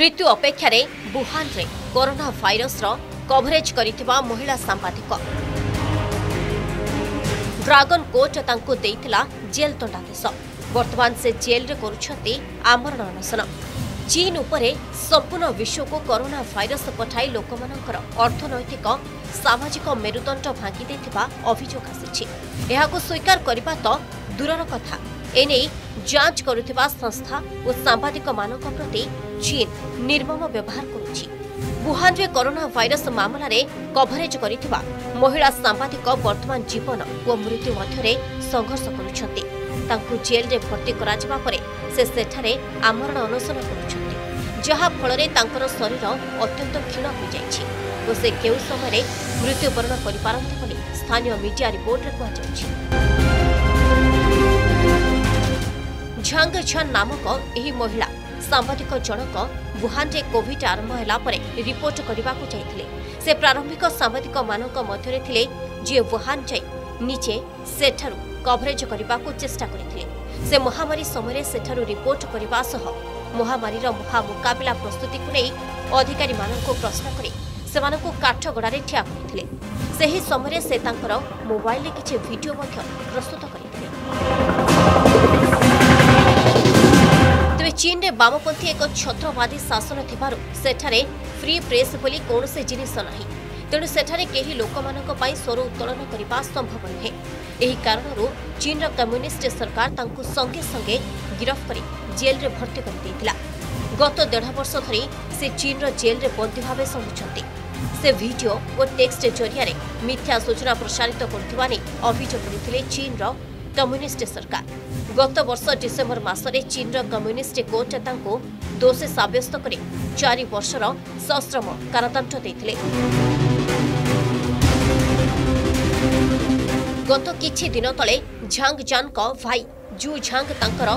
ମୃତ୍ୟୁ ଅପେକ୍ଷାରେ ବୁହାନରେ କରୋନା ଭାଇରସର କଭରେଜ୍ କରିଥିବା ମହିଳା ସାମ୍ବାଦିକ। ଡ୍ରାଗନ କୋର୍ଟ ତାଙ୍କୁ ଦେଇଥିଲା ଜେଲ୍ ଦଣ୍ଡାଦେଶ ବର୍ତ୍ତମାନ ସେ ଜେଲ୍ରେ କରୁଛନ୍ତି ଆମରଣ ଅନଶନ। ଚୀନ ଉପରେ ସମ୍ପୂର୍ଣ୍ଣ ବିଶ୍ୱକୁ କରୋନା ଭାଇରସ ପଠାଇ ଲୋକମାନଙ୍କର ଅର୍ଥନୈତିକ ସାମାଜିକ ମେରୁଦଣ୍ଡ ଭାଙ୍ଗି ଦେଇଥିବା ଅଭିଯୋଗ ଆସିଛି। ଏହାକୁ ସ୍ୱୀକାର କରିବା ତ ଦୂରର କଥା। ଏନେଇ ଯାଞ୍ଚ କରୁଥିବା ସଂସ୍ଥା ଓ ସାମ୍ବାଦିକମାନଙ୍କ ପ୍ରତି ଚୀନ ନିର୍ମମ ବ୍ୟବହାର କରୁଛି। ବୁହାନରେ କରୋନା ଭାଇରସ ମାମଲାରେ କଭରେଜ କରିଥିବା ମହିଳା ସାମ୍ବାଦିକ ବର୍ତ୍ତମାନ ଜୀବନ ଓ ମୃତ୍ୟୁ ମଧ୍ୟରେ ସଂଘର୍ଷ କରୁଛନ୍ତି। ତାଙ୍କୁ ଜେଲ୍ରେ ଭର୍ତ୍ତି କରାଯିବା ପରେ ସେ ସେଠାରେ ଆମରଣ ଅନଶନ କରୁଛନ୍ତି ଯାହାଫଳରେ ତାଙ୍କର ଶରୀର ଅତ୍ୟନ୍ତ କ୍ଷୀଣ ହୋଇଯାଇଛି ଓ ସେ କେଉଁ ସମୟରେ ମୃତ୍ୟୁବରଣ କରିପାରନ୍ତି ବୋଲି ସ୍ଥାନୀୟ ମିଡିଆ ରିପୋର୍ଟରେ କୁହାଯାଉଛି। ଝାଙ୍ଗ ଝାନ୍ ନାମକ ଏହି ମହିଳା ସାମ୍ବାଦିକ ଜଣକ ବୁହାନରେ କୋଭିଡ୍ ଆରମ୍ଭ ହେଲା ପରେ ରିପୋର୍ଟ କରିବାକୁ ଯାଇଥିଲେ। ସେ ପ୍ରାରମ୍ଭିକ ସାମ୍ବାଦିକମାନଙ୍କ ମଧ୍ୟରେ ଥିଲେ ଯିଏ ବୁହାନ ଯାଇ ନିଜେ ସେଠାରୁ କଭରେଜ କରିବାକୁ ଚେଷ୍ଟା କରିଥିଲେ। ସେ ମହାମାରୀ ସମୟରେ ସେଠାରୁ ରିପୋର୍ଟ କରିବା ସହ ମହାମାରୀର ମହାମୁକାବିଲା ପ୍ରସ୍ତୁତିକୁ ନେଇ ଅଧିକାରୀମାନଙ୍କୁ ପ୍ରଶ୍ନ କରି ସେମାନଙ୍କୁ କାଠଗଡ଼ାରେ ଠିଆ କରିଥିଲେ। ସେହି ସମୟରେ ସେ ତାଙ୍କର ମୋବାଇଲରେ କିଛି ଭିଡିଓ ମଧ୍ୟ ପ୍ରସ୍ତୁତ କରିଥିଲେ। ବାମପନ୍ଥୀ ଏକ ଛତ୍ରବାଦୀ ଶାସନ ଥିବାରୁ ସେଠାରେ ଫ୍ରି ପ୍ରେସ୍ ବୋଲି କୌଣସି ଜିନିଷ ନାହିଁ। ତେଣୁ ସେଠାରେ କେହି ଲୋକମାନଙ୍କ ପାଇଁ ସ୍ୱର ଉତ୍ତୋଳନ କରିବା ସମ୍ଭବ ନୁହେଁ। ଏହି କାରଣରୁ ଚୀନର କମ୍ୟୁନିଷ୍ଟ ସରକାର ତାଙ୍କୁ ସଙ୍ଗେ ସଙ୍ଗେ ଗିରଫ କରି ଜେଲ୍ରେ ଭର୍ତ୍ତି କରିଦେଇଥିଲା। ଗତ ଦେଢ଼ ବର୍ଷ ଧରି ସେ ଚୀନର ଜେଲ୍ରେ ବନ୍ଦୀ ଭାବେ ଶୁଣୁଛନ୍ତି ସେ ଭିଡିଓ ଓ ଟେକ୍ସଟ ଜରିଆରେ ମିଥ୍ୟା ସୂଚନା ପ୍ରସାରିତ କରୁଥିବା ନେଇ ଅଭିଯୋଗ କରିଥିଲେ ଚୀନର କମ୍ୟୁନିଷ୍ଟ ସରକାର ଗତ ବର୍ଷ ଡିସେମ୍ବର ମାସରେ ଚୀନର କମ୍ୟୁନିଷ୍ଟ କୋର୍ଟ ତାଙ୍କୁ ଦୋଷୀ ସାବ୍ୟସ୍ତ କରି ଚାରି ବର୍ଷର ସଶ୍ରମ କାରାଦଣ୍ଡ ଦେଇଥିଲେ। ଗତ କିଛି ଦିନ ତଳେ ଝାଙ୍ଗ ଜାନ୍ଙ୍କ ଭାଇ ଜୁ ଝାଙ୍ଗ ତାଙ୍କର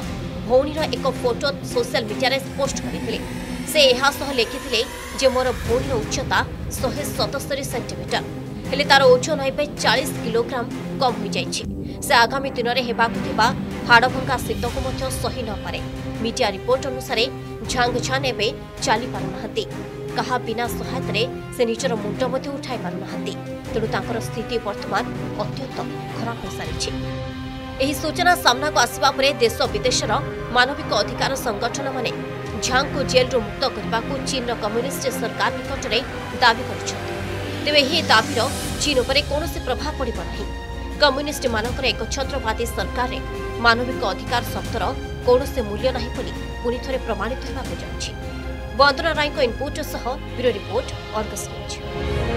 ଭଉଣୀର ଏକ ଫଟୋ ସୋସିଆଲ ମିଡିଆରେ ପୋଷ୍ଟ କରିଥିଲେ। ସେ ଏହା ସହ ଲେଖିଥିଲେ ଯେ ମୋର ଭଉଣୀର ଉଚ୍ଚତା ଶହେ ସତସ୍ତରୀ ସେଣ୍ଟିମିଟର। ହେଲେ ତାର ଓଜନ ଏବେ ଚାଳିଶ କିଲୋଗ୍ରାମ କମ୍ ହୋଇଯାଇଛି। ସେ ଆଗାମୀ ଦିନରେ ହେବାକୁ ଥିବା ହାଡ଼ଭଙ୍ଗା ଶୀତକୁ ମଧ୍ୟ ସହି ନପାରେ ମିଡିଆ ରିପୋର୍ଟ ଅନୁସାରେ ଝାଙ୍ଗ ଝାନ୍ ଏବେ ଚାଲିପାରୁନାହାନ୍ତି। କାହା ବିନା ସହାୟତାରେ ସେ ନିଜର ମୁଣ୍ଡ ମଧ୍ୟ ଉଠାଇ ପାରୁନାହାନ୍ତି। ତେଣୁ ତାଙ୍କର ସ୍ଥିତି ବର୍ତ୍ତମାନ ଅତ୍ୟନ୍ତ ଖରାପ ହୋଇସାରିଛି। ଏହି ସୂଚନା ସାମ୍ନାକୁ ଆସିବା ପରେ ଦେଶ ବିଦେଶର ମାନବିକ ଅଧିକାର ସଂଗଠନମାନେ ଝାଙ୍ଗକୁ ଜେଲ୍ରୁ ମୁକ୍ତ କରିବାକୁ ଚୀନର କମ୍ୟୁନିଷ୍ଟ ସରକାର ନିକଟରେ ଦାବି କରିଛନ୍ତି। ତେବେ ଏହି ଦାବିର ଚୀନ ଉପରେ କୌଣସି ପ୍ରଭାବ ପଡ଼ିବ ନାହିଁ। କମ୍ୟୁନିଷ୍ଟମାନଙ୍କର ଏକ ଛତ୍ରବାଦୀ ସରକାରରେ ମାନବିକ ଅଧିକାର ଶବ୍ଦର କୌଣସି ମୂଲ୍ୟ ନାହିଁ ବୋଲି ପୁଣି ଥରେ ପ୍ରମାଣିତ ହେବାକୁ ଯାଉଛି। ବନ୍ଦନା ରାୟଙ୍କ ଇନପୁଟ ସହ ବ୍ୟୁରୋ ରିପୋର୍ଟ ଅର୍ଗସ୍ ନ୍ୟୁଜ୍